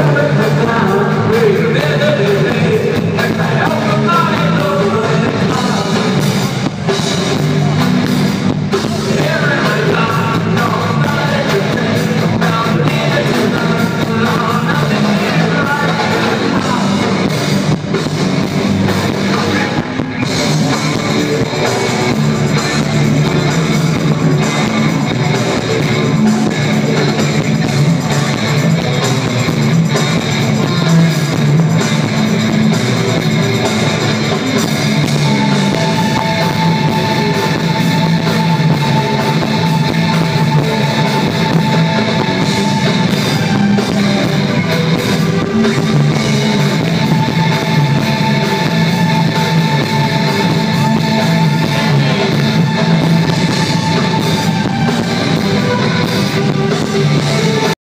Yeah.